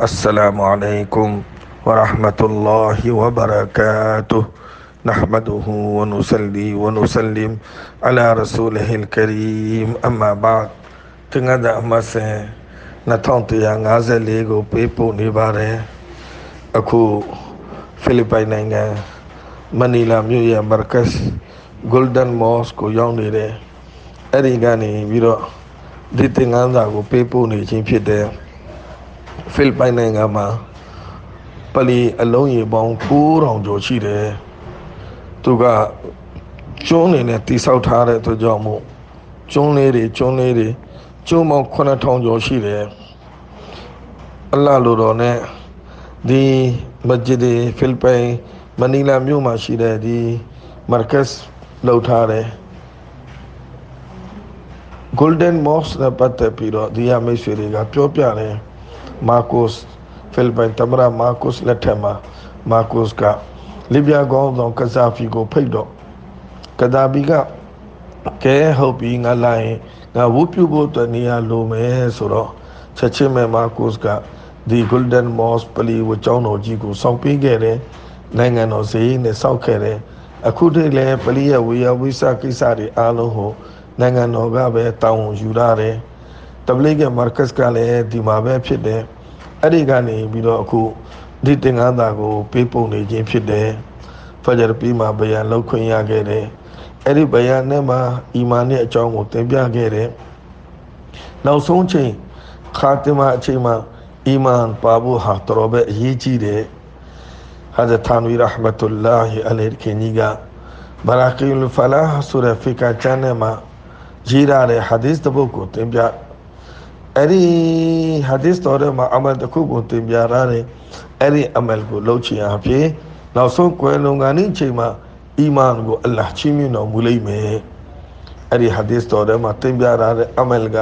السلام عليكم ورحمة الله وبركاته نحمده ونصلي ونسلم على رسوله الكريم أما بعد တင်္ဂဒအမဆန်2154ကိုပေးပို့နေပါတယ်အခုဖိလစ်ပိုင်နိုင်ငံမနီလာမြို့ရဲ့မာကတ် Golden Mosque ကိုရောက်နေတယ်အဲ့ဒီကနေပြီးတော့ဒီတင်္ဂန်းစာကိုပေးပို့နေခြင်းဖြစ်တယ် ဖိလစ်ပိုင်နိုင်ငံမှာပလီအလုံးရေပေါင်း9000ကျော်ရှိတယ်သူကကျွန်းနေနဲ့တိဆောက်ထားတဲ့အတွက်ကြောင့်မို့ကျွန်းလေးတွေကျွန်းလေးတွေကျွန်းပေါင်း9000ကျော်ရှိတယ်အလ္လာဟ်လိုတော်နဲ့ဒီမဂျစ်ဒီဖိလစ်ပိုင်မနီလာမြို့မှာရှိတဲ့ဒီမာကတ်လောက်ထားတယ် Golden Mosque နဲ့ပတ်သက်ပြီးတော့ဒီရမိတ်ဆွေတွေကပြောပြတယ် မာကိုစ်ဖိလစ်ပိုင်သမ္မတမာကိုစ်လက်ထက်မှာမာကိုစ်ကလီဘီယာကောင်းဆောင်ကဆာဖီကိုဖိတ်တော့ကဒါဘီကကဲဟုတ်ပြီငါလာရင်ငါဝုပြုဖို့အတွက်နေရာလိုမယ်ဆိုတော့ချက်ချင်းမဲ့မာကိုစ်ကဒီ Golden Mosque ပလီဝကျောင်းတော်ကြီးကိုစောင့်ပေးခဲ့တယ်နိုင်ငံတော်ဈေးနဲ့စောင့်ခဲ့တယ်အခုတည်းလည်းပလီရဲ့ဝေယဝိစကိစ္စတွေအားလုံးကိုနိုင်ငံတော်ကပဲတာဝန်ယူရတယ် တဘလိကမာကတ်ကလည်းဒီမှာပဲဖြစ်တယ်အဲ့ဒီကနေပြီးတော့အခုဒီတင်္ဂန်းသားကို ပေးပုံနေခြင်းဖြစ်တယ်ဖဂျာပြီးမှာဘယံလောက်ခွင့်ရခဲ့တယ်အဲ့ဒီဘယံနဲ့မှာအီမာန်ရဲ့အကြောင်းကိုသင်ပြခဲ့တယ်နောက်ဆုံးချိန်ခါတမအချိန်မှာအီမန်ပါဖို့ဟာတော်ပဲအရေးကြီးတယ်ဟာဇတ်သန်ဝီရဟမတုလာဟီအလိုင်ခင်ကြီးကဘာရာကီလ်ဖလာဆိုတဲ့ဖီကာချန်နဲ့မှာရေးရတဲ့ဟာဒီစ်တစ်ပုဒ်ကိုသင်ပြ အဲ့ဒီဟာဒီစ်တော်ထဲမှာအမန်တစ်ခုကိုသင်ပြရတယ်အဲ့ဒီအမန်ကိုလုပ်ချင်အဖြစ်နောက်ဆုံးကွယ်လွန်ကနေချိန်မှာအီမန်ကိုအလ္လာဟ်ချီးမြှင့်တော်မူလိမ့်မယ်အဲ့ဒီဟာဒီစ်တော်ထဲမှာသင်ပြရတဲ့အမန်က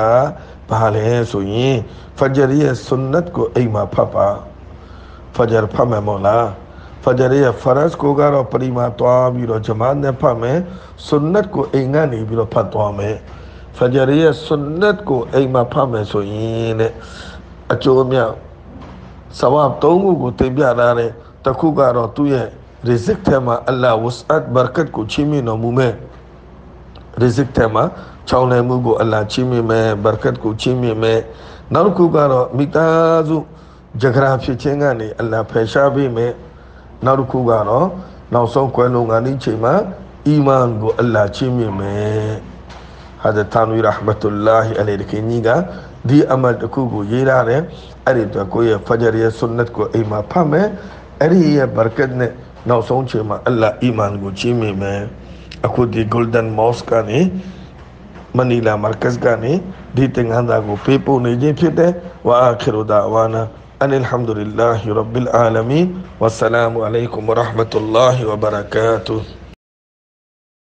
ဘာလဲဆိုရင်ဖဂျရ်ရဲ့ဆွန်နတ်ကိုအိမ်မှာဖတ်ပါဖဂျရ်ဖတ်မယ်မို့လားဖဂျရ်ရဲ့ဖရတ်ကိုကတော့ပရိမာသွားပြီးတော့ဂျမားနဲ့ဖတ်မယ်ဆွန်နတ်ကိုအိမ်ကနေပြီးတော့ဖတ်သွားမယ် ဖဂျရ်ရဲ့ဆွန်နတ်ကိုအိမ်မှာဖတ်မယ်ဆိုရင်တဲ့အကျိုးအမြတ်ဆဝပ်သုံးခုကိုတင်ပြထားတဲ့တခုကတော့သူ့ရဲ့ rizq ထဲမှာအလ္လာဟ်ဝတ်တ်ဘရကတ်ကိုချီးမြှင့်တော်မူမယ် rizq ထဲမှာချောင်းလည်မှုကိုအလ္လာဟ်ချီးမြှင့်မယ်ဘရကတ်ကိုချီးမြှင့်မယ်နောက်တစ်ခုကတော့မိသားစုဂျဂရာဖြစ်ခြင်းကနေအလ္လာဟ်ဖယ်ရှားပေးမယ်နောက်တစ်ခုကတော့နောက်ဆုံးကွယ်လွန်ကနေ့ချိန်မှာအီမန်ကိုအလ္လာဟ်ချီးမြှင့်မယ် ဟာဇတ်သန်ဝီရဟမတုလာဟီအလိုင်ခင်ကြီးကဒီအမတ်တစ်ခုကိုရေးရတယ်အဲ့ဒီတော့ကိုယ့်ရဲ့ဖဂျရ်ရဲ့ဆွန်နတ်ကိုအိမ်မှာဖတ်မယ်အဲ့ဒီရဲ့ဘရကတ်နဲ့နောက်ဆုံးချိန်မှာအလ္လာဟ်အီမန်ကိုချီးမြှင့်မယ်အခုဒီ Golden Mosque ကနေမနီလာမာကတ်ကနေဒီတင်ငန်းသားကိုပေးပို့နေခြင်းဖြစ်တယ်